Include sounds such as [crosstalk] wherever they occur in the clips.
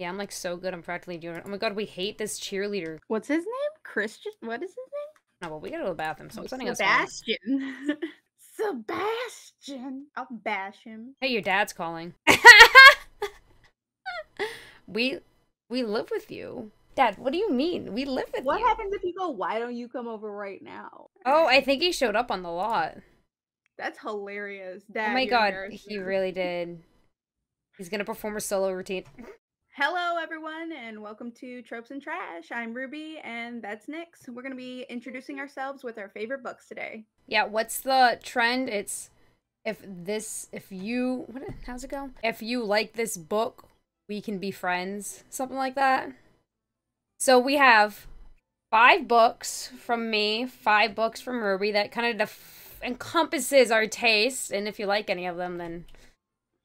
Yeah, I'm like so good. I'm practically doing it. Oh my god, we hate this cheerleader. What's his name? Christian. What is his name? No, well, we gotta go to the bathroom, so I'm Oh, sending us home. Sebastian. [laughs] Sebastian. I'll bash him. Hey, your dad's calling. [laughs] we we live with you. Dad, what do you mean? We live with What you. happens if you go, why don't you come over right now? Oh, I think he showed up on the lot. That's hilarious. Oh Dad, oh my god, he really did. He's gonna perform a solo routine. Hello, everyone, and welcome to Tropes and Trash. I'm Rubie, and that's Nyx. We're going to be introducing ourselves with our favorite books today. Yeah, what's the trend? It's if this if you what how's it go? If you like this book, we can be friends. Something like that. So we have five books from me, five books from Rubie that kind of def- encompasses our taste. And if you like any of them, then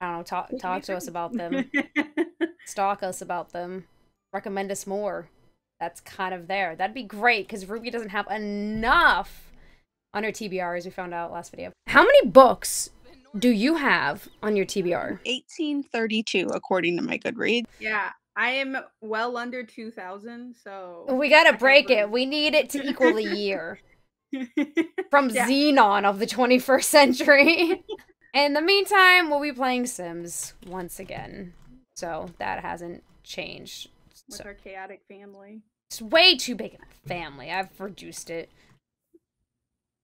I don't know, talk talk to us about them, [laughs] stalk us about them, recommend us more. That's kind of there. That'd be great because Rubie doesn't have enough on her TBR, as we found out last video. How many books do you have on your TBR? 1832, according to my Goodreads. yeah, I am well under 2,000, so. We gotta I break it. We need it to equal the year [laughs] from Yeah. Xenon of the 21st century. [laughs] In the meantime, we'll be playing Sims once again. So that hasn't changed. with So our chaotic family. it's way too big of a family. I've reduced it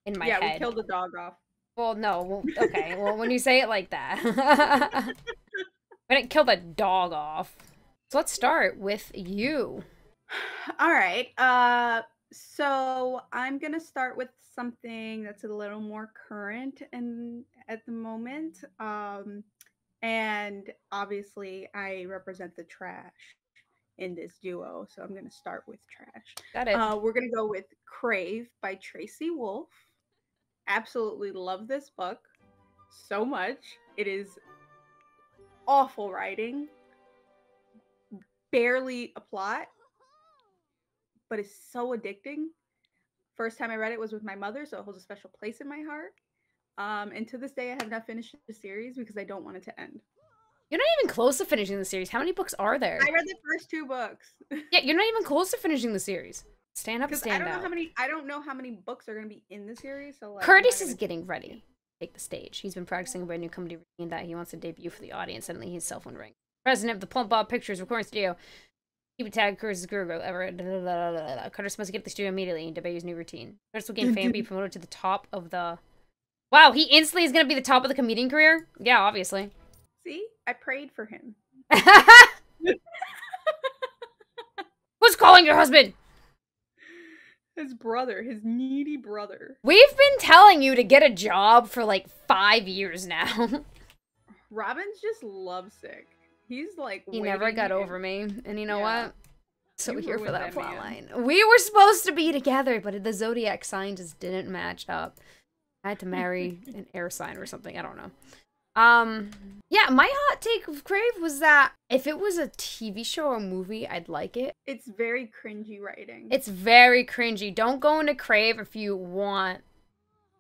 in my yeah, we killed the dog off. Well, no. Well, [laughs] okay. well, when you say it like that, [laughs] we didn't kill the dog off. So let's start with you. [sighs] All right. Uh so I'm going to start with something that's a little more current and at the moment. Um and obviously I represent the trash in this duo, so I'm going to start with trash. Got it. Uh we're going to go with Crave by Tracy Wolff. Absolutely love this book so much. It is awful writing. Barely a plot but it's so addicting. First time I read it was with my mother, so it holds a special place in my heart. Um, and to this day, I have not finished the series because I don't want it to end. You're not even close to finishing the series. How many books are there? I read the first two books [laughs] Yeah, you're not even close to finishing the series. Stand up, because I don't know how many. I don't know how many books are going to be in the series. So like, Curtis is getting ready. to Take the stage. He's been practicing a brand new comedy routine that he wants to debut for the audience. Suddenly, his cell phone rings. President of the Plumbob Pictures recording studio. Keep a tag Curtis Guru ever. Curtis must get to the studio immediately and debut his new routine. Curtis will gain fame, be [laughs] promoted to the top of the. Wow, he instantly is gonna be the top of the comedian career. Yeah, obviously. See, I prayed for him. [laughs] Who's calling your husband? His brother, his needy brother. We've been telling you to get a job for like five years now. [laughs] Robin's just lovesick. He's like he never got over me, and you know Yeah. what? So You we're here for that that plot line. We were supposed to be together, but the zodiac sign just didn't match up. I had to marry [laughs] an air sign or something. I don't know. Um, yeah, my hot take of Crave was that if it was a TV show or movie, I'd like it. It's very cringy writing. It's very cringy. Don't go into Crave if you want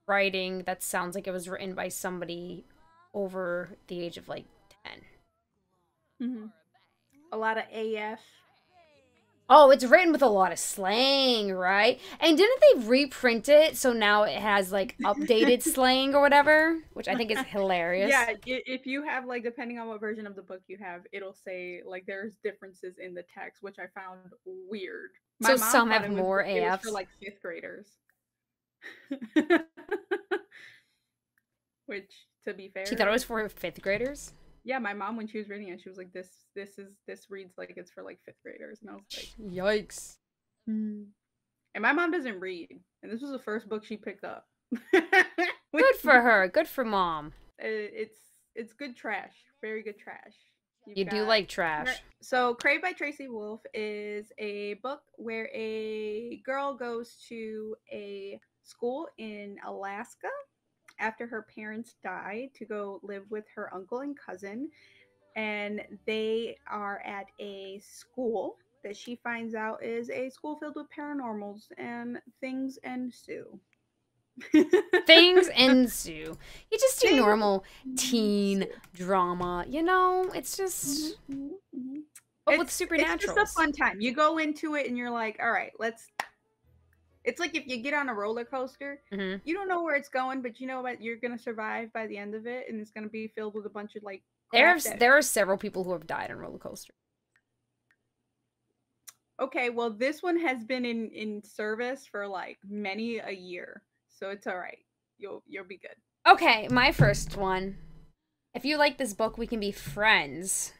writing that sounds like it was written by somebody over the age of like 10. Mhm. a lot of AF. Oh, it's written with a lot of slang, right? And didn't they reprint it so now it has like updated [laughs] slang or whatever, which I think is hilarious. Yeah, if you have like depending on what version of the book you have, it'll say like there's differences in the text, which I found weird. So some have it was- more it was for like fifth graders. [laughs] which, to be fair, She thought it was for fifth graders. Yeah. My mom when she was reading it, she was like, "This, this is this reads like it's for like fifth graders," and I was like, Yikes. "Hmm." And my mom doesn't read, and this was the first book she picked up. [laughs] Good for her. Good for mom. Uh, it's it's good trash, very good trash. You've You do like trash. So, Crave by Tracy Wolff is a book where a girl goes to a school in Alaska after her parents die to go live with her uncle and cousin. And they are at a school that she finds out is a school filled with paranormals and things ensue. [laughs] Things ensue. You just do Things normal teen drama. You know, it's just Mhm, mhm, mhm. But it's, with supernatural. It's just a fun time. You go into it and you're like, all right, let's. It's like if you get on a roller coaster, hmm you don't know where it's going, but you know what? You're gonna survive by the end of it, and it's gonna be filled with a bunch of like. There's that- there are several people who have died on roller coasters. Okay, well, this one has been in in service for like many a year, so it's all right. You'll you'll be good. Okay, my first one. If you like this book, we can be friends.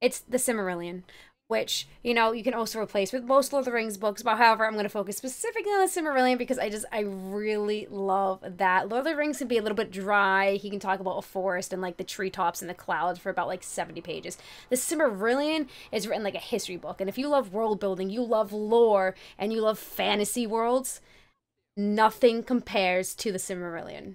It's The Silmarillion, which, you know, you can also replace with most Lord of the Rings books, but however, I'm going to focus specifically on The Silmarillion because I just, I really love that. Lord of the Rings can be a little bit dry. He can talk about a forest and like the treetops and the clouds for about like 70 pages. The Silmarillion is written like a history book, and if you love world building, you love lore, and you love fantasy worlds, nothing compares to The Silmarillion.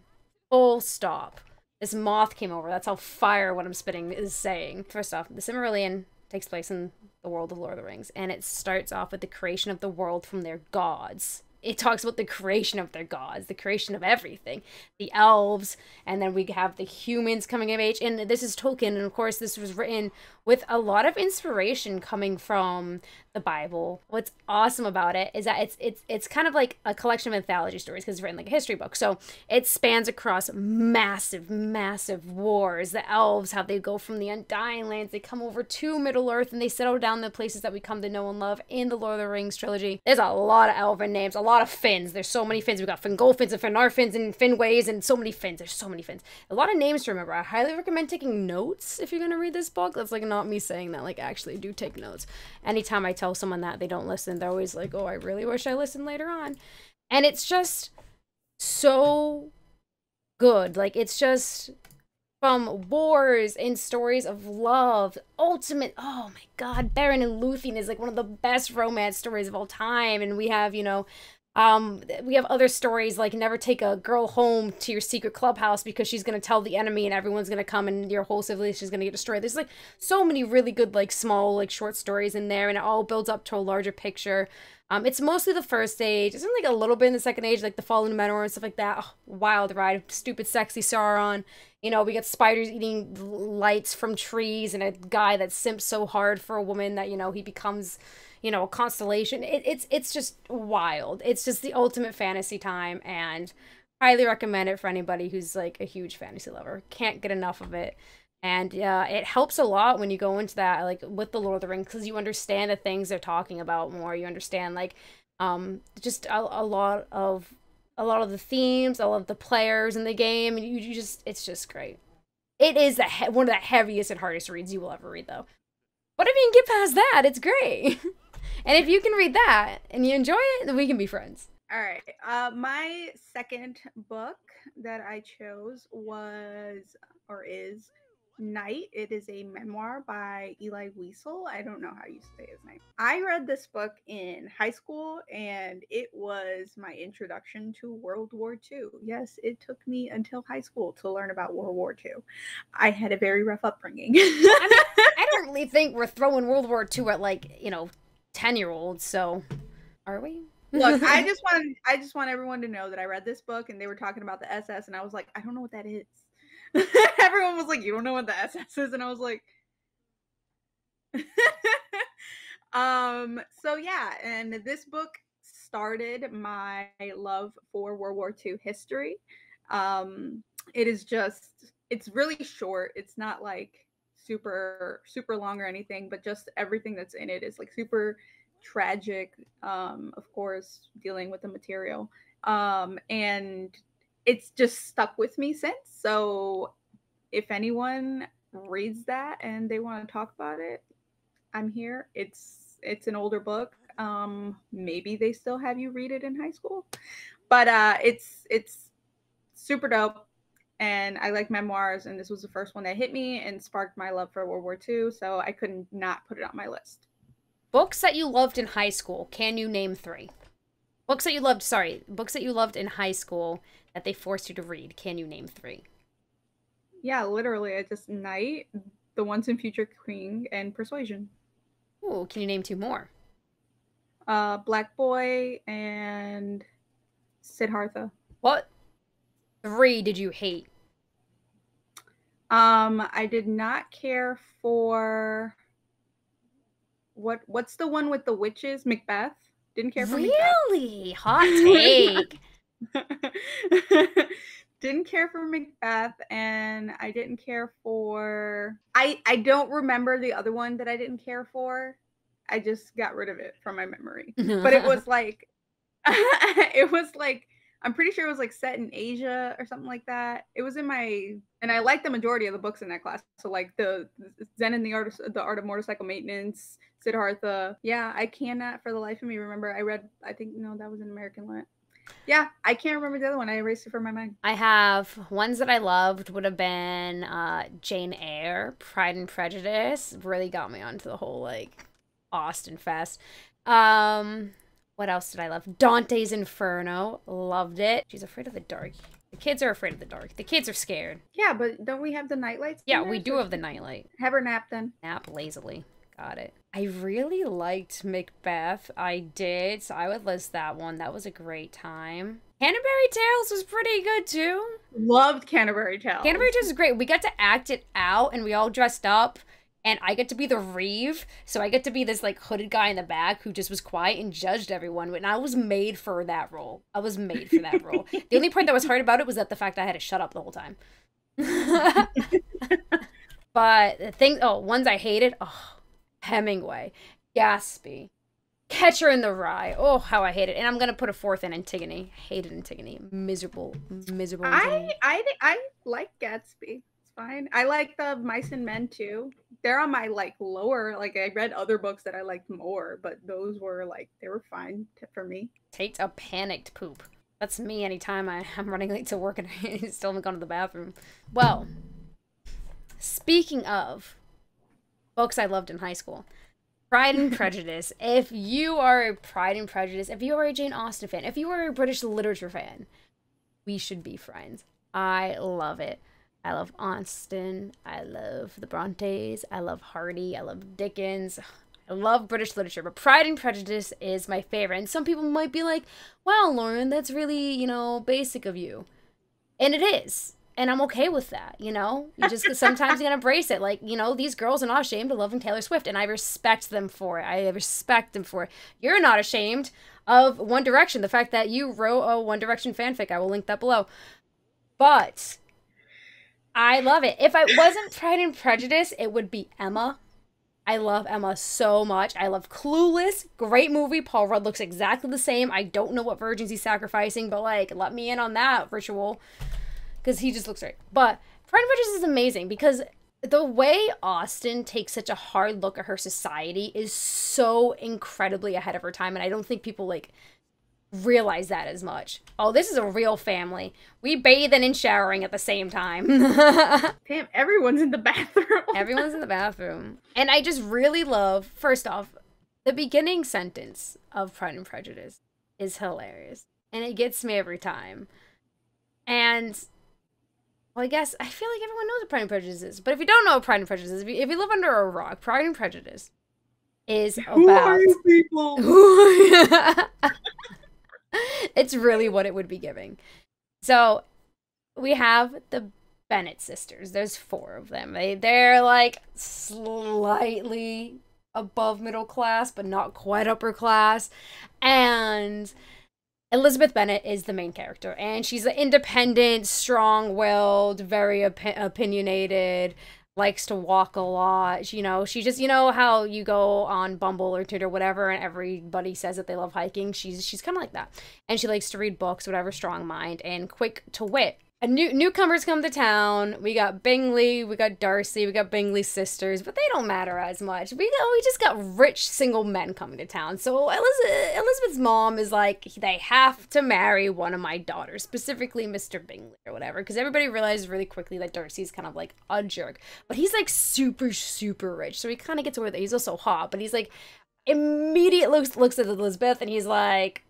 Full stop. This moth came over. That's how fire what I'm spitting is saying. First off, the Silmarillion takes place in the world of Lord of the Rings, and it starts off with the creation of the world from their gods. It talks about the creation of their gods, the creation of everything, the elves, and then we have the humans coming of age. And this is Tolkien, and of course, this was written with a lot of inspiration coming from the Bible. What's awesome about it is that it's it's it's kind of like a collection of anthology stories because it's written like a history book. So it spans across massive, massive wars. The elves, how they go from the Undying Lands, they come over to Middle Earth and they settle down the places that we come to know and love in the Lord of the Rings trilogy. There's a lot of elven names, a lot of Finns. There's so many Finns. We got Fingolfins and Finarfins and Finways and so many Finns. There's so many Finns. A lot of names to remember. I highly recommend taking notes if you're gonna read this book. That's like not me saying that. Like actually do take notes. Anytime I tell someone that they don't listen, they're always like, "Oh, I really wish I listened later on," and it's just so good. Like it's just from wars and stories of love, ultimate. Oh my God, Beren and Luthien is like one of the best romance stories of all time, and we have you know. Um, we have other stories like never take a girl home to your secret clubhouse because she's gonna tell the enemy and everyone's gonna come and your whole civilization is gonna get destroyed. There's like so many really good like small like short stories in there, and it all builds up to a larger picture. Um, it's mostly the first age. It's like a little bit in the second age, like the Fall of Númenor and stuff like that. Oh, wild ride, stupid, sexy Sauron. You know, we got spiders eating lights from trees, and a guy that simps so hard for a woman that you know he becomes, you know, a constellation. It, it's it's just wild. It's just the ultimate fantasy time, and highly recommend it for anybody who's like a huge fantasy lover. Can't get enough of it and uh, it helps a lot when you go into that like with the lord of the rings because you understand the things they're talking about more you understand like um just a, a lot of a lot of the themes a lot of the players in the game you, you just it's just great it is the he- one of the heaviest and hardest reads you will ever read though but if you can get past that it's great [laughs] and if you can read that and you enjoy it then we can be friends All right. Uh, my second book that I chose was or is Night. It is a memoir by Elie Wiesel. I don't know how you say his name. I read this book in high school and it was my introduction to World War II. Yes, it took me until high school to learn about World War II. I had a very rough upbringing. [laughs] really think we're throwing world war ii at like you know 10 year olds so are we Look, I [laughs] just want I just want everyone to know that I read this book and they were talking about the SS and I was like, I don't know what that is. [laughs] Everyone was like, You don't know what the SS is? And I was like [laughs] Um, so yeah, and this book started my love for World War II history. Um, it is just it's really short. It's not like super super long or anything, but just everything that's in it is like super tragic um of course dealing with the material. Um and it's just stuck with me since. So if anyone reads that and they want to talk about it i'm here. It's it's an older book. Um maybe they still have you read it in high school. But uh it's it's super dope and i like memoirs and this was the first one that hit me and sparked my love for world war ii so i couldn't not put it on my list Books that you loved in high school. Can you name three? Books that you loved, sorry, books that you loved in high school that they forced you to read. Can you name three? Yeah, literally, I just Night, The Once and Future Queen, and Persuasion. Ooh, can you name two more? Uh, Black Boy and Siddhartha. What three did you hate? Um, I did not care for what what's the one with the witches? Macbeth. Didn't care for really Macbeth. hot [laughs] take. [laughs] didn't care for Macbeth, and I didn't care for. I I don't remember the other one that I didn't care for. I just got rid of it from my memory. but it was [laughs] like, it was like I'm pretty sure it was like set in Asia or something like that. It was in my and I liked the majority of the books in that class. So like the Zen and the art of, the art of motorcycle maintenance, Siddhartha. Yeah, I cannot for the life of me remember. I read I think no, that was an American Lit. Yeah, I can't remember the other one. I erased it from my mind. I have ones that I loved would have been uh, Jane Eyre, Pride and Prejudice. Really got me onto the whole like Austen fest. Um, what else did I love? Dante's Inferno. Loved it. She's afraid of the dark. The kids are afraid of the dark. The kids are scared. Yeah, but don't we have the nightlights? Yeah, we do have the nightlight. Have her nap then. Nap lazily. Got it. I really liked Macbeth. I did. So I would list that one. That was a great time. Canterbury Tales was pretty good too. Loved Canterbury Tales. Canterbury Tales is great. We got to act it out and we all dressed up and I get to be the reeve. So I get to be this like hooded guy in the back who just was quiet and judged everyone. And I was made for that role. I was made for that role. [laughs] the only part that was hard about it was that the fact I had to shut up the whole time. [laughs] but the thing, oh, ones I hated, oh, Hemingway, Gatsby, Catcher in the Rye. Oh, how I hate it. And I'm gonna put a fourth in Antigone. Hated Antigone. Miserable, miserable. Antigone. I I I like Gatsby fine. I like the Mice and Men too. They're on my like lower. Like I read other books that I liked more, but those were like they were fine t- for me. Tate a panicked poop. That's me anytime I, I'm running late to work and [laughs] I still haven't gone to the bathroom. Well, speaking of books I loved in high school, Pride and [laughs] Prejudice. if you are a Pride and Prejudice, if you are a Jane Austen fan, if you are a British literature fan, we should be friends. I love it. I love Austen. I love the Brontes. I love Hardy. I love Dickens. I love British literature, but Pride and Prejudice is my favorite. And some people might be like, wow, Lauren, that's really, you know, basic of you. And it is. And I'm okay with that, you know? You just sometimes you gotta embrace it. Like, you know, these girls are not ashamed of loving Taylor Swift, and I respect them for it. I respect them for it. You're not ashamed of One Direction. The fact that you wrote a One Direction fanfic, I will link that below. But I love it. If I wasn't Pride and Prejudice, it would be Emma. I love Emma so much. I love Clueless. Great movie. Paul Rudd looks exactly the same. I don't know what virgins he's sacrificing, but like, let me in on that ritual. Because he just looks right. But Pride and Prejudice is amazing because the way Austen takes such a hard look at her society is so incredibly ahead of her time. And I don't think people like realize that as much. Oh, this is a real family. We bathing and showering at the same time. [laughs] Damn, everyone's in the bathroom. [laughs] everyone's in the bathroom. And I just really love, first off, the beginning sentence of Pride and Prejudice is hilarious. And it gets me every time. And well, I guess I feel like everyone knows what Pride and Prejudice is. But if you don't know what Pride and Prejudice is, if you, if you live under a rock, Pride and Prejudice is about [laughs] Who are you people? [laughs] it's really what it would be giving. So we have the Bennet sisters. There's four of them. They they're like slightly above middle class, but not quite upper class. And Elizabeth Bennet is the main character, and she's an independent, strong-willed, very op- opinionated, likes to walk a lot. You know, she just you know how you go on Bumble or Tinder, whatever, and everybody says that they love hiking. She's she's kind of like that, and she likes to read books, whatever. Strong mind and quick to wit a new newcomers come to town. We got Bingley, we got Darcy, we got Bingley's sisters, but they don't matter as much. We got, we just got rich single men coming to town. So Elizabeth, Elizabeth's mom is like, they have to marry one of my daughters, specifically Mr. Bingley or whatever, because everybody realizes really quickly that Darcy's kind of like a jerk, but he's like super super rich, so he kind of gets away with it. He's also hot, but he's like immediately looks looks at Elizabeth and he's like,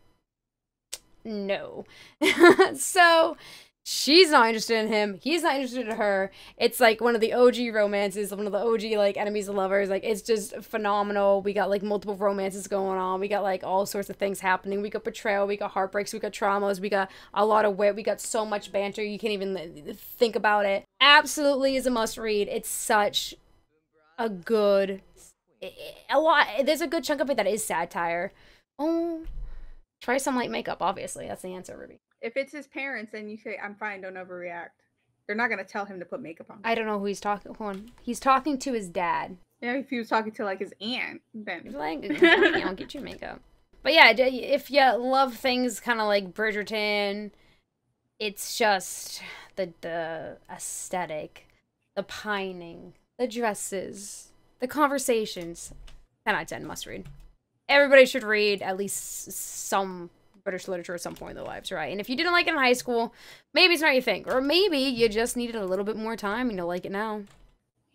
no. [laughs] so she's not interested in him. He's not interested in her. It's like one of the og romances one of the og like enemies and lovers. Like it's just phenomenal. We got like multiple romances going on. We got like all sorts of things happening. We got betrayal. We got heartbreaks. We got traumas. We got a lot of wit. We got so much banter. You can't even think about it. Absolutely is a must read. It's such a good a lot. There's a good chunk of it that is satire. Oh, try some light makeup. Obviously, that's the answer, Rubie. If it's his parents, then you say, "I'm fine. Don't overreact." They're not gonna tell him to put makeup on. I don't know who he's talking. Hold on. He's talking to his dad. Yeah, if he was talking to like his aunt, then He's like, I'll get your makeup. [laughs] But yeah, if you love things kind of like Bridgerton, it's just the the aesthetic, the pining, the dresses, the conversations. Ten out of ten must read. Everybody should read at least some British literature at some point in their lives, right? And if you didn't like it in high school, maybe it's not your thing, or maybe you just needed a little bit more time and you'll like it now.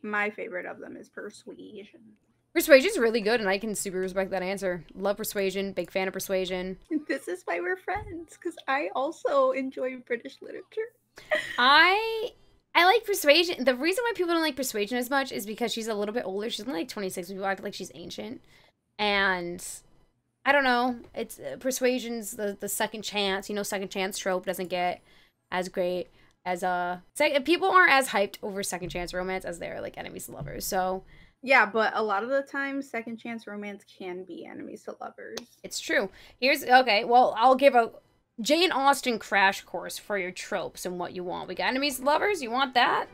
my favorite of them is Persuasion. Persuasion's really good, and I can super respect that answer. Love Persuasion, big fan of Persuasion. [laughs] This is why we're friends, because I also enjoy British literature. [laughs] I I like Persuasion. The reason why people don't like Persuasion as much is because she's a little bit older. She's only like 26. People act like she's ancient, and I don't know. It's uh, Persuasion's the the second chance. You know, second chance trope doesn't get as great as uh sec- people aren't as hyped over second chance romance as they're like enemies to lovers. So Yeah, but a lot of the time, second chance romance can be enemies to lovers. It's true. Here's okay. Well, I'll give a Jane Austen crash course for your tropes and what you want. We got enemies, to lovers. You want that?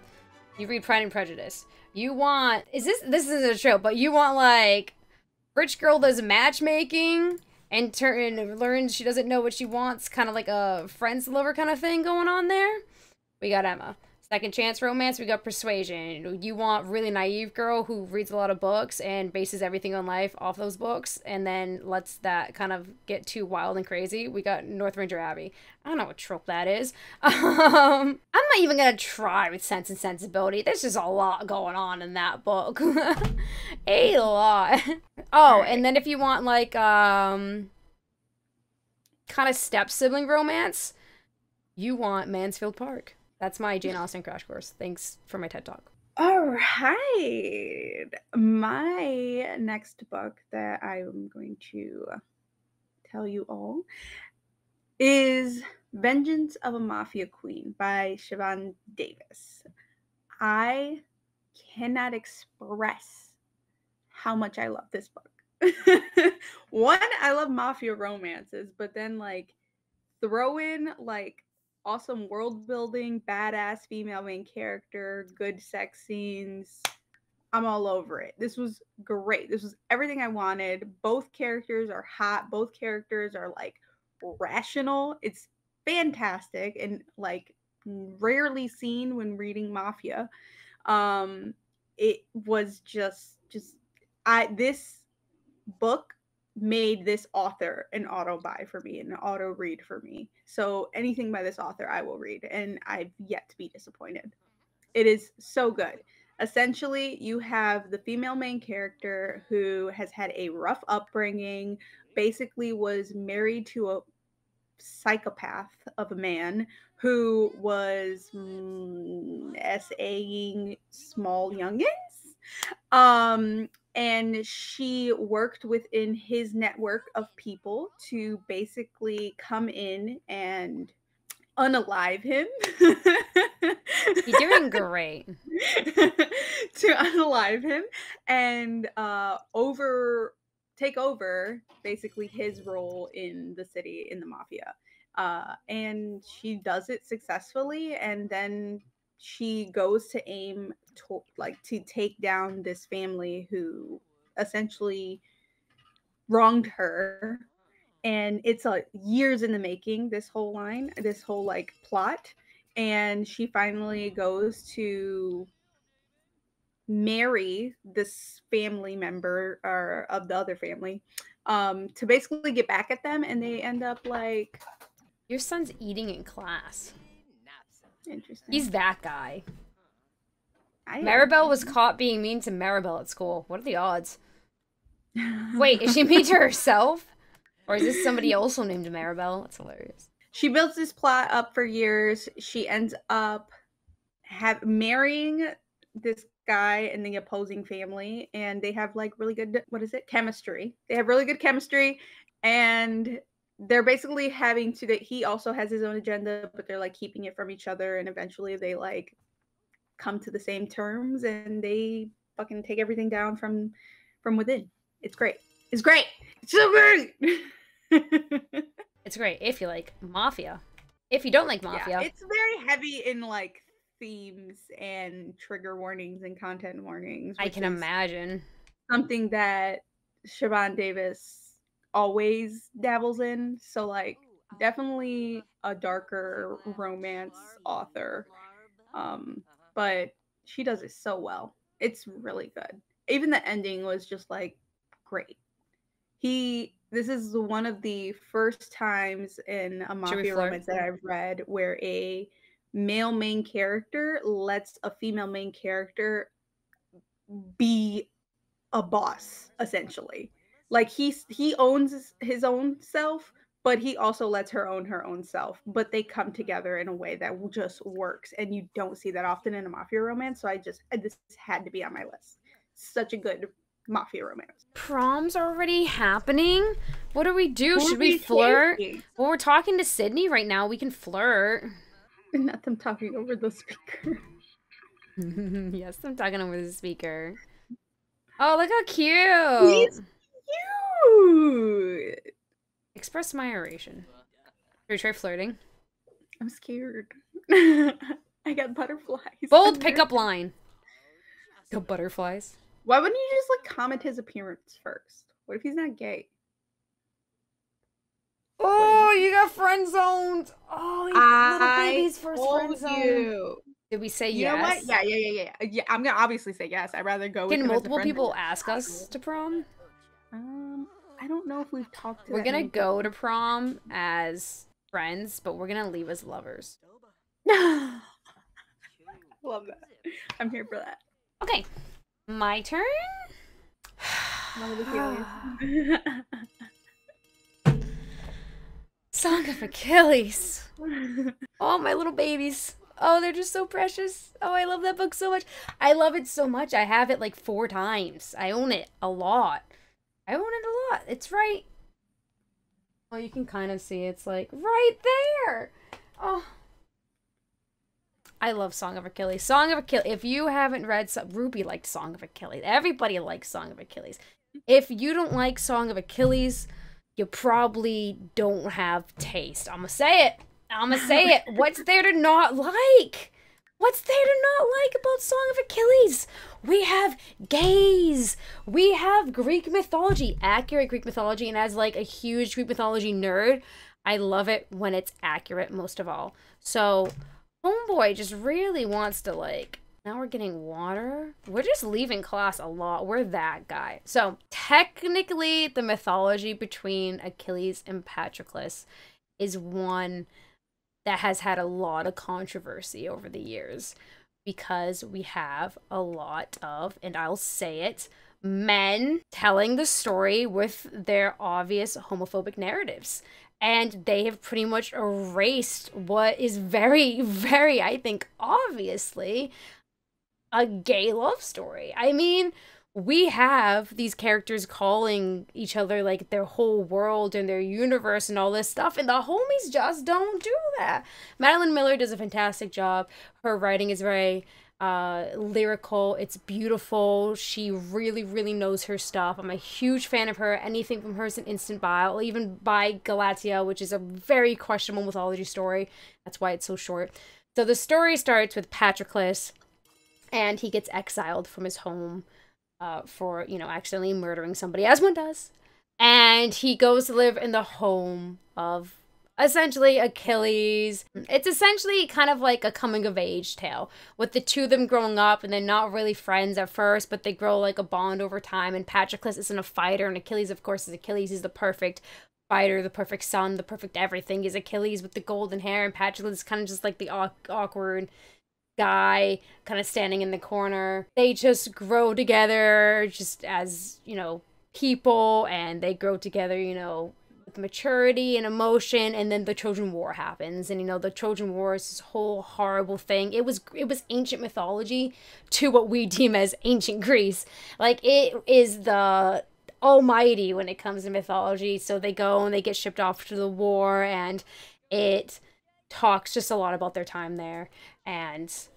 You read Pride and Prejudice. You want is this this is a trope, but you want like rich girl does matchmaking and turn and learns she doesn't know what she wants, kind of like a friends lover kind of thing going on there. We got Emma. Second chance romance, we got persuasion. You want really naive girl who reads a lot of books and bases everything on life off those books and then lets that kind of get too wild and crazy. We got Northanger Abbey. I don't know what trope that is. [laughs] Um, I'm not even gonna try with Sense and Sensibility. There's just a lot going on in that book. [laughs] a lot. [laughs] Oh, and then if you want like um kind of step sibling romance, you want Mansfield Park. That's my Jane Austen crash course. Thanks for my TED Talk. All right. My next book that I'm going to tell you all is Vengeance of a Mafia Queen by Siobhan Davis. I cannot express how much I love this book. [laughs] One, I love mafia romances, but then like throw in like awesome world building, badass female main character, good sex scenes. I'm all over it. This was great. This was everything I wanted. Both characters are hot. Both characters are like rational. It's fantastic and like rarely seen when reading Mafia. Um it was just just I this book made this author an auto buy for me, an auto read for me. So anything by this author I will read and I've yet to be disappointed. It is so good. Essentially, you have the female main character who has had a rough upbringing, basically was married to a psychopath of a man who was mm, SAing small youngins. Um, and she worked within his network of people to basically come in and unalive him. You're doing [laughs] great. to unalive him and uh over take over basically his role in the city in the mafia uh and she does it successfully and then she goes to aim to like to take down this family who essentially wronged her and it's like years in the making this whole line this whole like plot and she finally goes to marry this family member or of the other family um to basically get back at them and they end up like Your son's eating in class. Interesting He's that guy. I Maribel was caught being mean to Maribel at school. What are the odds? [laughs] Wait, is she mean to herself? Or is this somebody also named Maribel? That's hilarious. she builds this plot up for years she ends up have marrying this guy in the opposing family and they have like really good what is it chemistry they have really good chemistry and they're basically having to that he also has his own agenda but they're like keeping it from each other and eventually they like come to the same terms and they fucking take everything down from from within. It's great. It's great. It's so great. [laughs] It's great if you like Mafia. If you don't like Yeah, Mafia, it's very heavy in like themes and trigger warnings and content warnings. I can imagine. something that Siobhan Davis always dabbles in. So like definitely a darker romance author. Um, but she does it so well. It's really good. Even the ending was just like great. He this is one of the first times in a mafia romance that I've read where a male main character lets a female main character be a boss essentially like he's he owns his own self but he also lets her own her own self but they come together in a way that just works and you don't see that often in a mafia romance so i just this had to be on my list such a good mafia romance Prom's already happening. What do we do? Who Should we flirt? taking? Well, we're talking to Sydney right now. We can flirt. not them talking over the speaker [laughs] yes, I'm talking over the speaker. Oh, look how cute! Cute. Express my adoration. Should we try flirting? i'm scared [laughs] i got butterflies Bold under- [laughs] pickup line. Oh, the butterflies. why wouldn't you just like comment his appearance first what if he's not gay Oh, you got friend zoned. Oh, you little baby's first told friend zone. Did we say You yes? know what? Yeah, yeah, yeah, yeah. Yeah, I'm gonna obviously say yes. I'd rather go. with Can him as a multiple people ask us to prom? I don't know if we've talked. To We're gonna go to prom as friends, but we're gonna leave as lovers. people. [laughs] Love that. I'm here for that. Okay, my turn. Love the feelings. Song of Achilles. Oh, my little babies. Oh, they're just so precious. Oh, I love that book so much. I love it so much. I have it like four times. I own it a lot. I own it a lot. It's right. Oh, you can kind of see it's like right there. Oh. I love Song of Achilles. Song of Achilles. If you haven't read, Rubie liked Song of Achilles. Everybody likes Song of Achilles. If you don't like Song of Achilles, you probably don't have taste. I'm gonna say it. I'm gonna say it. What's there to not like? What's there to not like about Song of Achilles? We have gays. We have Greek mythology, accurate Greek mythology, and as like a huge Greek mythology nerd, I love it when it's accurate most of all. So, homeboy just really wants to like now we're getting water. We're just leaving class a lot. We're that guy. So, technically, the mythology between Achilles and Patroclus is one that has had a lot of controversy over the years because we have a lot of, and I'll say it, men telling the story with their obvious homophobic narratives. And they have pretty much erased what is very, [laughs] very, I think, obviously a gay love story. I mean, we have these characters calling each other like their whole world and their universe and all this stuff, and the homies just don't do that. Madeline Miller does a fantastic job. Her writing is very uh lyrical. It's beautiful. She really really knows her stuff. I'm a huge fan of her. Anything from her is an instant buy. I'll even buy Galatea which is a very questionable mythology story. That's why it's so short. So the story starts with patroclus and he gets exiled from his home uh, for you know accidentally murdering somebody as one does. And he goes to live in the home of essentially achilles. It's essentially kind of like a coming of age tale with the two of them growing up and they're not really friends at first but they grow like a bond over time and patroclus isn't a fighter and achilles of course is achilles. He's the perfect fighter the perfect son the perfect everything. He's achilles with the golden hair and patroclus is kind of just like the awk- awkward guy kind of standing in the corner. They just grow together just as, you know, people and they grow together, you know, with maturity and emotion and then the Trojan War happens and you know the Trojan War is this whole horrible thing. It was it was ancient mythology to what we deem as ancient Greece. Like it is the almighty when it comes to mythology. So they go and they get shipped off to the war and it talks just a lot about their time there and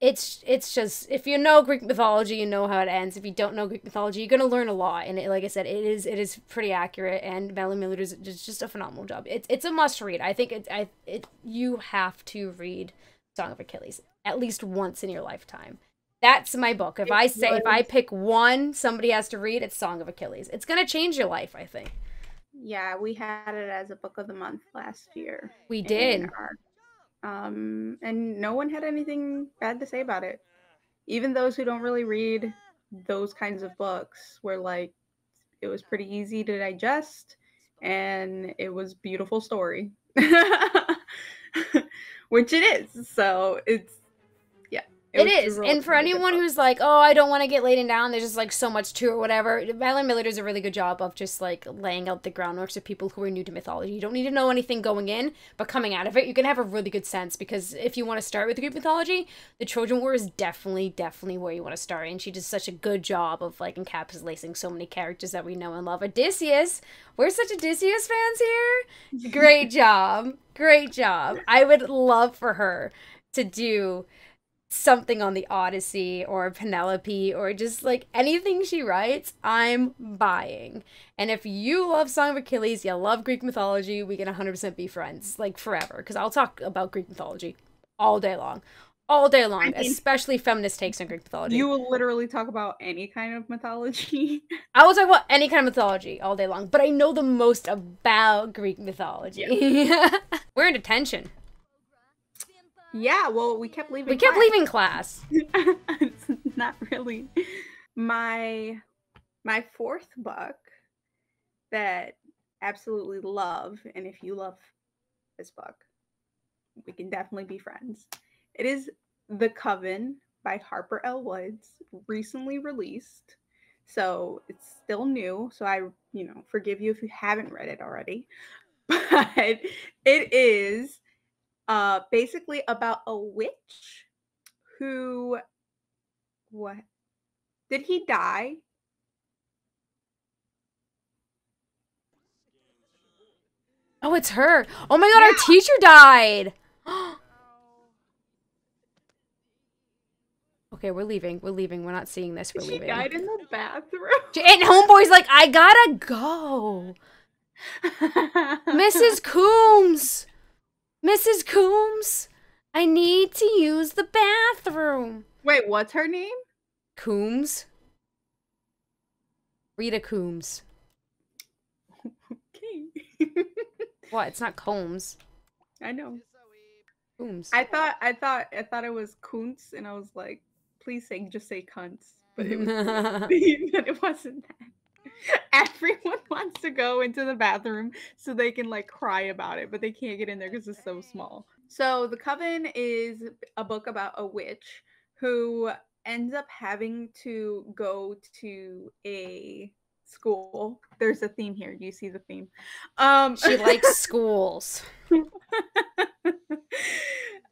it's it's just if you know Greek mythology, you know how it ends. If you don't know Greek mythology, you're gonna learn a lot. And it, like I said, it is it is pretty accurate. And Madeline Miller does just, just a phenomenal job. It's it's a must read. I think it I it you have to read Song of Achilles at least once in your lifetime. That's my book. If I say if I pick one somebody has to read, it's Song of Achilles. It's gonna change your life. I think Yeah, we had it as a book of the month last year. we did. our- um, and no one had anything bad to say about it. Even those who don't really read those kinds of books were like, it was pretty easy to digest, and it was beautiful story, [laughs] which it is. So it's It was is. And for anyone who's like, oh, I don't want to get laid in down, there's just like so much to or whatever. Madeline Miller does a really good job of just like laying out the groundwork to people who are new to mythology. You don't need to know anything going in, but coming out of it, you can have a really good sense because if you want to start with Greek mythology, the Trojan War is definitely, definitely where you want to start. And she does such a good job of like encapsulating so many characters that we know and love. Odysseus, we're such Odysseus fans here. Great [laughs] job. Great job. I would love for her to do something on the Odyssey or Penelope or just like anything she writes, I'm buying. And if you love Song of Achilles, you love Greek mythology, we can 100% be friends, like forever. Because I'll talk about Greek mythology all day long. All day long, mean- especially feminist takes on Greek mythology. you will literally talk about any kind of mythology. [laughs] I will talk about any kind of mythology all day long, but I know the most about Greek mythology. [laughs] We're in detention. Yeah, well, we kept leaving. We kept class. leaving class. it's [laughs] not really my my fourth book that absolutely love and if you love this book we can definitely be friends it is the coven by harper l woods recently released so it's still new so i you know forgive you if you haven't read it already [laughs] but it is uh basically about a witch who what did he die Oh, it's her. Oh my god, our teacher died. [gasps] okay, we're leaving. We're leaving. We're not seeing this. We're she leaving. died in the bathroom And homeboy's like, I gotta go. [laughs] Mrs. Coombs. Mrs. Coombs. I need to use the bathroom. wait what's her name Coombs. Rita Coombs. okay [laughs] What? It's not Combs. i know Coombs. i thought i thought i thought it was kuntz and i was like please say just say cunts but it was [laughs] [laughs] it wasn't that [laughs] everyone wants to go into the bathroom so they can like cry about it but they can't get in there because it's so small. So the coven is a book about a witch who ends up having to go to a school there's a theme here do you see the theme um she likes [laughs] schools.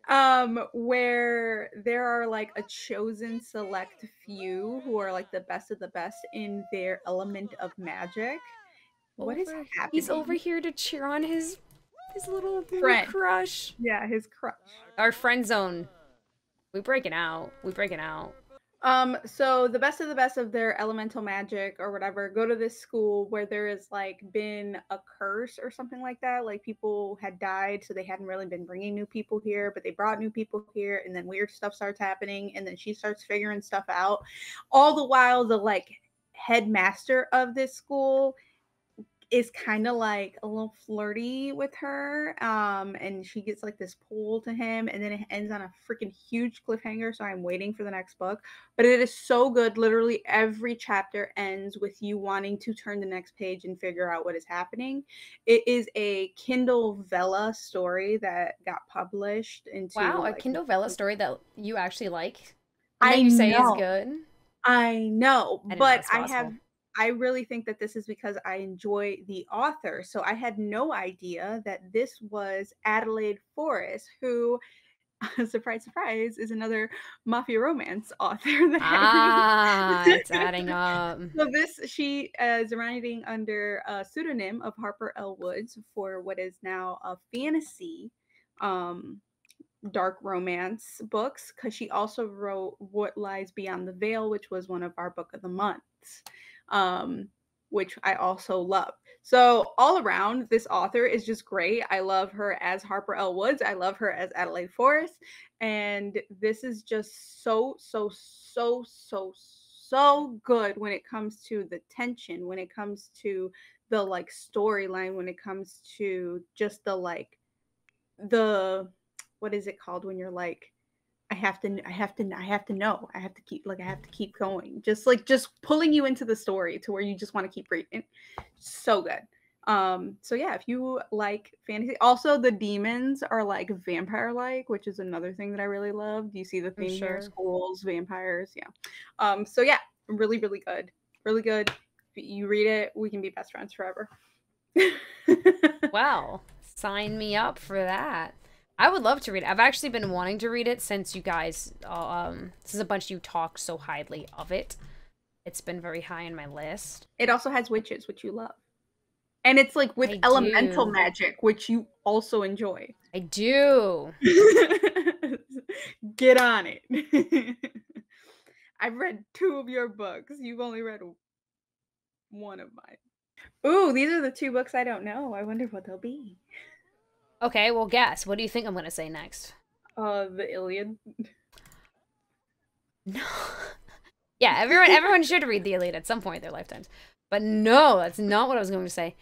um where there are like a chosen select few who are like the best of the best in their element of magic what is Over- happening He's over here to cheer on his his little, little Friend. crush. yeah his crush Our friend zone. We breaking out. We breaking out. Um, so the best of the best of their elemental magic or whatever go to this school where there has like been a curse or something like that. Like people had died, so they hadn't really been bringing new people here, but they brought new people here, and then weird stuff starts happening, and then she starts figuring stuff out. All the while, the like headmaster of this school is kind of like a little flirty with her um and she gets like this pull to him and then it ends on a freaking huge cliffhanger so i'm waiting for the next book but it is so good literally every chapter ends with you wanting to turn the next page and figure out what is happening it is a kindle vella story that got published into Wow, a Kindle Vella story that you actually like. I you say know. is good. I know, I but I have I really think that this is because I enjoy the author. So I had no idea that this was Adelaide Forrest, who [laughs] surprise surprise is another mafia romance author [laughs] that Ah, [laughs] it's adding up. So this she uh, is writing under a pseudonym of Harper L. Woods for what is now a fantasy um dark romance books because she also wrote What Lies Beyond the Veil, which was one of our book of the months, um, which I also love. So all around, this author is just great. I love her as Harper L. Woods. I love her as Adelaide Forrest, and this is just so so so so so good when it comes to the tension, when it comes to the like storyline, when it comes to just the like the what is it called when you're like have to I have to I have to know. I have to keep like I have to keep going. Just like just pulling you into the story to where you just want to keep reading. So good. Um so yeah, if you like fantasy also the demons are like vampire like, which is another thing that I really love. Do you see the theme sure. here? Schools, vampires, yeah. Um so yeah, really really good. Really good. If you read it, we can be best friends forever. [laughs] wow. Sign me up for that. I would love to read it. I've actually been wanting to read it since you guys, um, since a bunch of you talk so highly of it. It's been very high on my list. It also has witches, which you love. And it's like with I elemental do. magic, which you also enjoy. [laughs] I do. Get on it. [laughs] I've read two of your books. You've only read one of mine. Ooh, these are the two books I don't know. I wonder what they'll be. Okay, well, guess. What do you think I'm going to say next? Uh, the Iliad. No. [laughs] yeah, everyone everyone should read the Iliad at some point in their lifetimes. But no, that's not what I was going to say.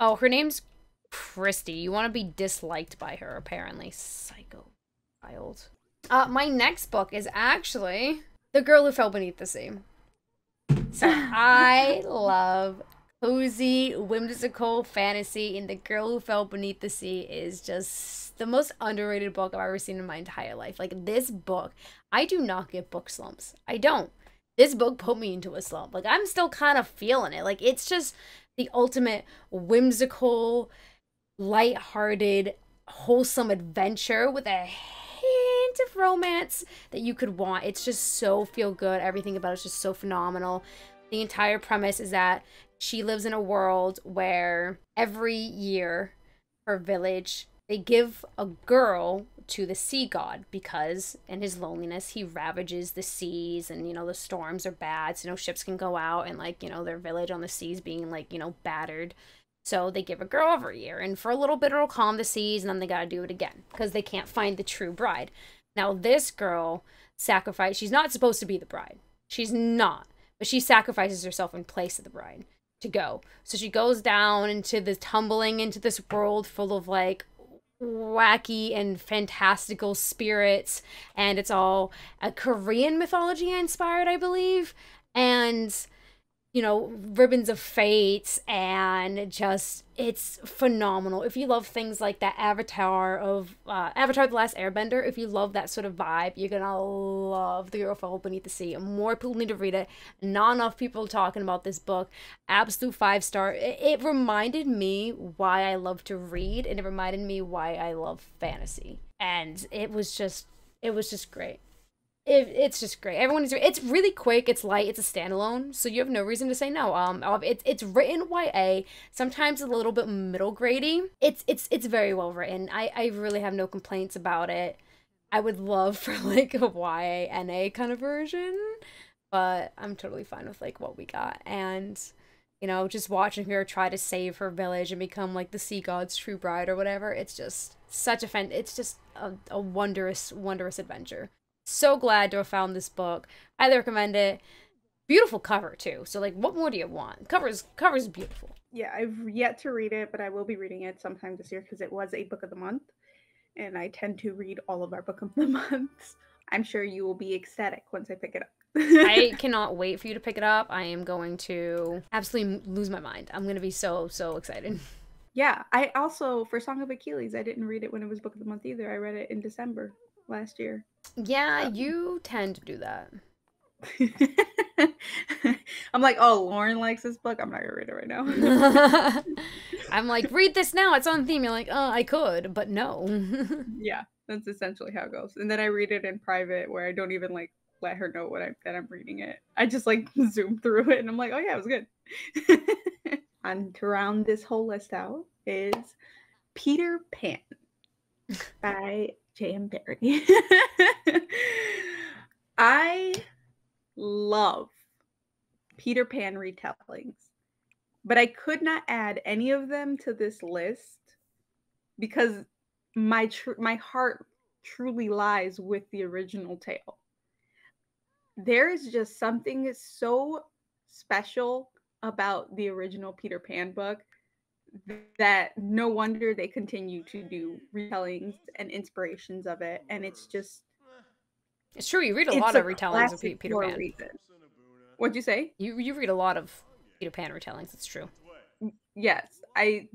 Oh, her name's Christy. You want to be disliked by her, apparently. Psycho child. Uh, my next book is actually The Girl Who Fell Beneath the Sea. So [laughs] I love cozy, whimsical fantasy, in The Girl Who Fell Beneath the Sea is just the most underrated book I've ever seen in my entire life. Like, this book, I do not get book slumps. I don't. This book put me into a slump. Like, I'm still kind of feeling it. Like, it's just the ultimate whimsical, light-hearted, wholesome adventure with a hint of romance that you could want. It's just so feel good. Everything about it's just so phenomenal. The entire premise is that she lives in a world where every year her village they give a girl to the sea god because in his loneliness he ravages the seas and you know the storms are bad so no ships can go out and like you know their village on the seas being like you know battered. So they give a girl every year and for a little bit it'll calm the seas and then they gotta do it again because they can't find the true bride. Now this girl sacrifice she's not supposed to be the bride. She's not but she sacrifices herself in place of the bride to go. So she goes down into the tumbling into this world full of like wacky and fantastical spirits and it's all a Korean mythology inspired, I believe. And you know, ribbons of fate and just it's phenomenal. If you love things like that Avatar of uh, Avatar the Last Airbender, if you love that sort of vibe, you're gonna love The Girl Fell Beneath the Sea. More people need to read it. Not enough people talking about this book. Absolute five star. It, it reminded me why I love to read and it reminded me why I love fantasy. And it was just it was just great it, it's just great. Everyone is. It's really quick. It's light. It's a standalone, so you have no reason to say no. Um, it's it's written YA. Sometimes a little bit middle grady. It's it's it's very well written. I I really have no complaints about it. I would love [laughs] for like a YA NA kind of version, but I'm totally fine with like what we got and you know, just watching her try to save her village and become like the sea god's true bride or whatever. It's just such a fan. It's just a, a wondrous, wondrous adventure. So glad to have found this book. I recommend it. Beautiful cover too. So like, what more do you want? Covers covers beautiful. Yeah, I've yet to read it, but I will be reading it sometime this year because it was a book of the month, and I tend to read all of our book of the [laughs] months. I'm sure you will be ecstatic once I pick it up. I [laughs] cannot wait for you to pick it up. I am going to absolutely lose my mind. I'm going to be so so excited. Yeah, I also for Song of Achilles, I didn't read it when it was book of the month either. I read it in December last year. Yeah, um, you tend to do that. [laughs] I'm like, oh, Lauren likes this book. I'm not gonna read it right now. [laughs] I'm like, read this now. It's on theme. You're like, oh, I could, but no. [laughs] yeah, that's essentially how it goes. And then I read it in private, where I don't even like let her know what I that I'm reading it. I just like zoom through it, and I'm like, oh yeah, it was good. and to round this whole list out is Peter Pan by J.M. Barrie. [laughs] I love Peter Pan retellings, but I could not add any of them to this list because my tr- my heart truly lies with the original tale. There is just something so special about the original Peter Pan book that no wonder they continue to do retellings and inspirations of it and it's just It's true. You read a lot of retellings of Peter Pan. Reason. What'd you say? You you read a lot of Peter Pan retellings. It's true. Yes, I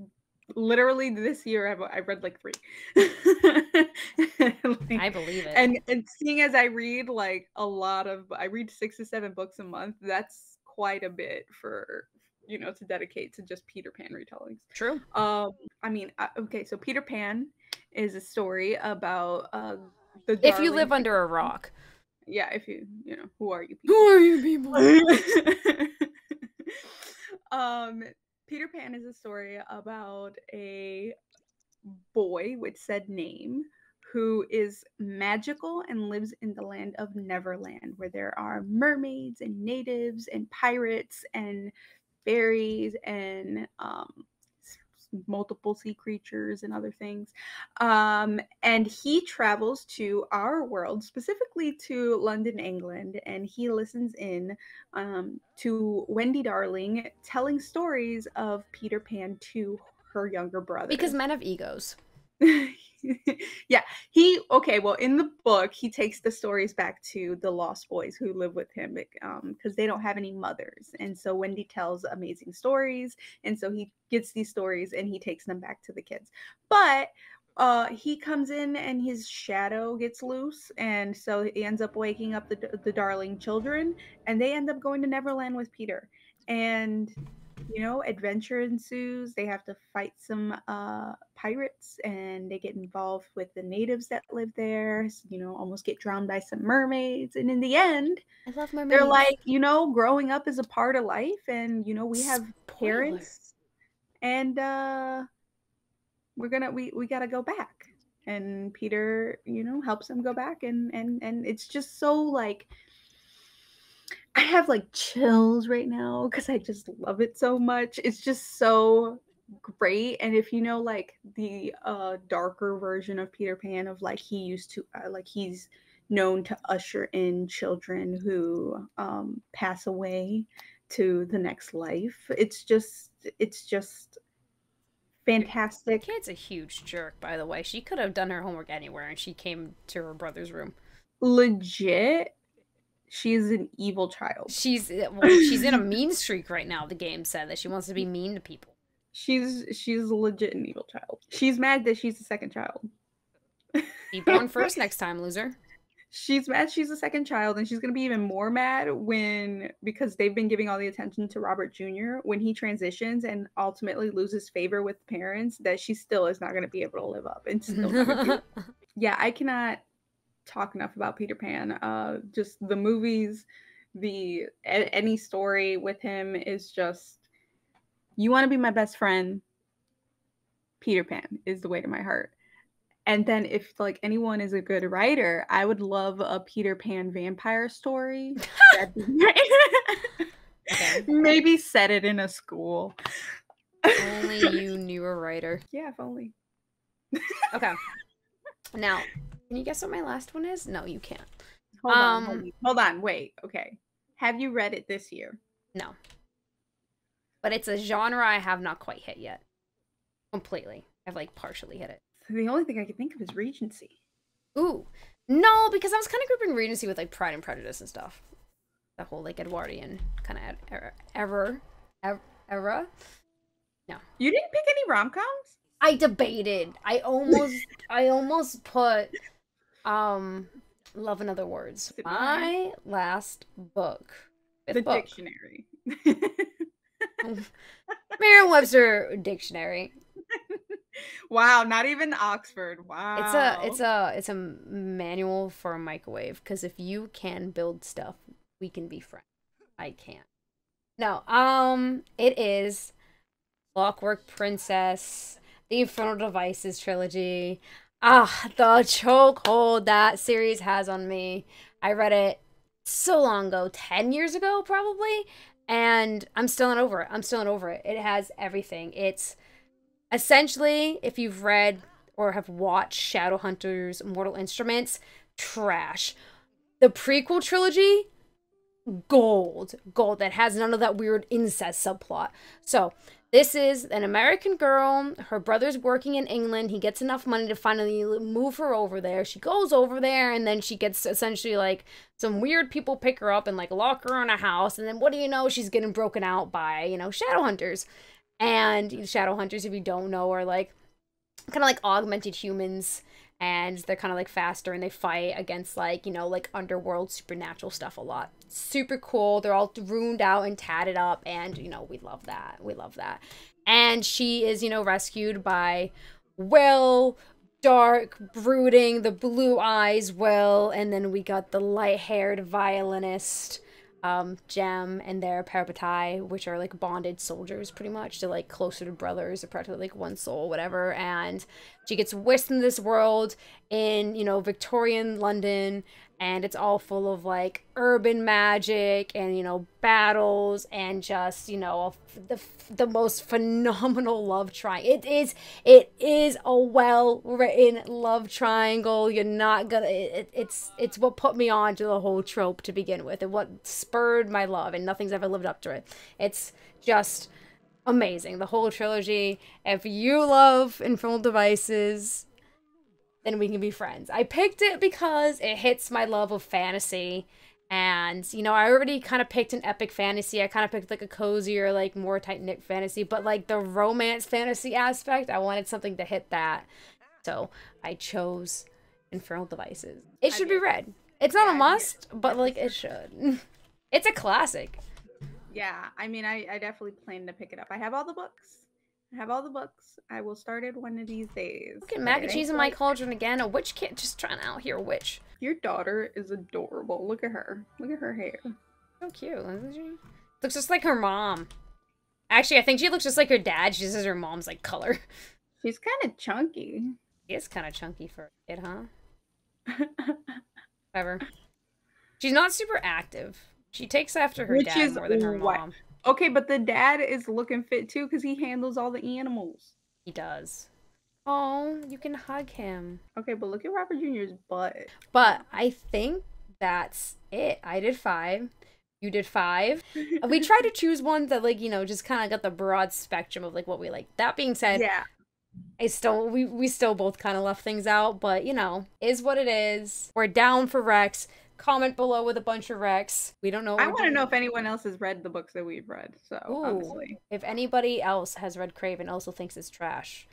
literally this year I've I read like three. [laughs] like, I believe it. And and seeing as I read like a lot of I read six to seven books a month. That's quite a bit for you know to dedicate to just Peter Pan retellings. True. Um, I mean, okay, so Peter Pan is a story about uh the. If you live under a rock. Yeah, if you you know who are you? People? Who are you people? [laughs] um, Peter Pan is a story about a boy with said name who is magical and lives in the land of Neverland, where there are mermaids and natives and pirates and fairies and um, multiple sea creatures and other things. Um, and he travels to our world, specifically to London, England, and he listens in um, to Wendy Darling telling stories of Peter Pan to her younger brother. Because men have egos. [laughs] [laughs] yeah, he okay. Well, in the book, he takes the stories back to the lost boys who live with him because um, they don't have any mothers, and so Wendy tells amazing stories, and so he gets these stories and he takes them back to the kids. But uh, he comes in and his shadow gets loose, and so he ends up waking up the the darling children, and they end up going to Neverland with Peter, and you know, adventure ensues. They have to fight some uh, pirates and they get involved with the natives that live there, you know, almost get drowned by some mermaids. And in the end, I love mermaids. They're like, you know, growing up is a part of life and you know, we have Spoiler. parents and uh we're going to we we got to go back. And Peter, you know, helps them go back and and and it's just so like I have like chills right now because I just love it so much. It's just so great. And if you know like the uh darker version of Peter Pan of like he used to uh, like he's known to usher in children who um pass away to the next life. It's just it's just fantastic. The kid's a huge jerk, by the way. She could have done her homework anywhere and she came to her brother's room. Legit she's an evil child. She's eh, well, she's in a mean streak right now. The game said that she wants to be mean to people. She's she's a legit an evil child. She's mad that she's the second child. Be born [laughs] first next time, loser. She's mad she's the second child, and she's gonna be even more mad when because they've been giving all the attention to Robert Jr. when he transitions and ultimately loses favor with parents, that she still is not gonna be able to live up and still. [laughs] yeah, I cannot talk enough about Peter Pan. Uh, just the movies, the a- any story with him is just. You want to be my best friend. Peter Pan is the way to my heart. And then if like anyone is a good writer, I would love a Peter Pan vampire story. okay. [laughs] [laughs] Maybe set it in a school. Only you knew a writer. [laughs] Yeah, if only. okay. Now, can you guess what my last one is? No, you can't. Hold um, on, hold on, wait. Okay. Have you read it this year? No. But it's a genre I have not quite hit yet. Completely. I've like partially hit it. The only thing I can think of is Regency. Ooh. No, because I was kind of grouping Regency with like Pride and Prejudice and stuff. The whole like Edwardian kind of er, er, era, era, era. No. You didn't pick any rom coms? I debated. I almost I almost put um love in other words. My last book. The book. dictionary. [laughs] [laughs] Merriam-Webster dictionary. Wow, not even Oxford. Wow. It's a it's a it's a manual for a microwave because if you can build stuff, we can be friends. I can't. No, um it is Clockwork Princess the Infernal Devices trilogy. Ah, the chokehold that series has on me. I read it so long ago, 10 years ago probably, and I'm still not over it. I'm still not over it. It has everything. It's essentially if you've read or have watched Shadowhunters Mortal Instruments, trash. The prequel trilogy, gold. Gold that has none of that weird incest subplot. So, this is an American girl. Her brother's working in England. He gets enough money to finally move her over there. She goes over there and then she gets essentially like some weird people pick her up and like lock her in a house. And then what do you know? She's getting broken out by, you know, shadow hunters. And shadow hunters, if you don't know, are like kind of like augmented humans and they're kind of like faster and they fight against like you know like underworld supernatural stuff a lot. Super cool. They're all ruined out and tatted up and you know we love that. We love that. And she is you know rescued by will dark brooding the blue eyes will and then we got the light-haired violinist um, Jem and their Parabatai, which are like bonded soldiers pretty much. to like closer to brothers, or practically like one soul, whatever. And she gets whisked into this world in, you know, Victorian London and it's all full of like urban magic and you know battles and just you know the the most phenomenal [laughs] love triangle it is it is a well written love triangle. You're not gonna it, it's it's what put me on to the whole trope to begin with and what spurred my love and nothing's ever lived up to it. It's just amazing. The whole trilogy if you love infernal devices then we can be friends. I picked it because it hits my love of fantasy. And, you know, I already kind of picked an epic fantasy. I kind of picked like a cozier, like more tight knit fantasy. But like the romance fantasy aspect, I wanted something to hit that. So I chose Infernal Devices. It should be read. It's not yeah, a must, but like it should. [laughs] it's a classic. Yeah, I mean, I, I definitely plan to pick it up. I have all the books. I have all the books. I will start it one of these days. Look at mac and cheese in my cauldron again. A witch kid just trying to out here, witch. Your daughter is adorable. Look at her. Look at her hair. So cute, isn't she? Looks just like her mom. Actually, I think she looks just like her dad. She just has her mom's like color. [laughs] She's kind of chunky. She is kind of chunky for a kid, huh? [laughs] Whatever. She's not super active. She takes after her Which dad more than her mom. Okay, but the dad is looking fit too because he handles all the animals. He does. Oh, you can hug him. Okay, but look at Robert Jr.'s butt. But I think that's it. I did five. You did five. [laughs] we tried to choose ones that, like, you know, just kind of got the broad spectrum of like what we like. That being said, yeah, I still we we still both kind of left things out, but you know, is what it is. We're down for recs comment below with a bunch of recs. We don't know. I want to know if anyone else has read the books that we've read. So Ooh, honestly, if anybody else has read Crave, and also thinks it's trash,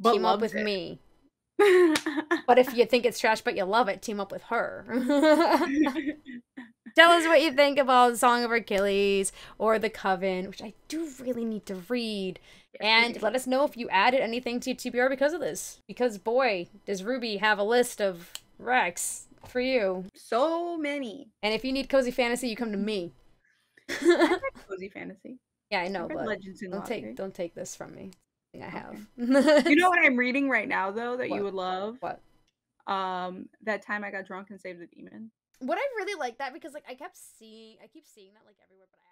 but team up with it. me. [laughs] but if you think it's trash but you love it, team up with her. [laughs] Tell us what you think about Song of Achilles or The Coven, which I do really need to read. And let us know if you added anything to TBR because of this. Because boy, does Rubie have a list of recs for you. So many. And if you need cozy fantasy, you come to me. [laughs] cozy fantasy. Yeah, I know, but Legends don't take don't take this from me. I have. Okay. you know what [laughs] I'm reading right now though that what? you would love? What? Um, that time I got drunk and saved the demon. What I really like that because like I kept seeing, I keep seeing that like everywhere, but I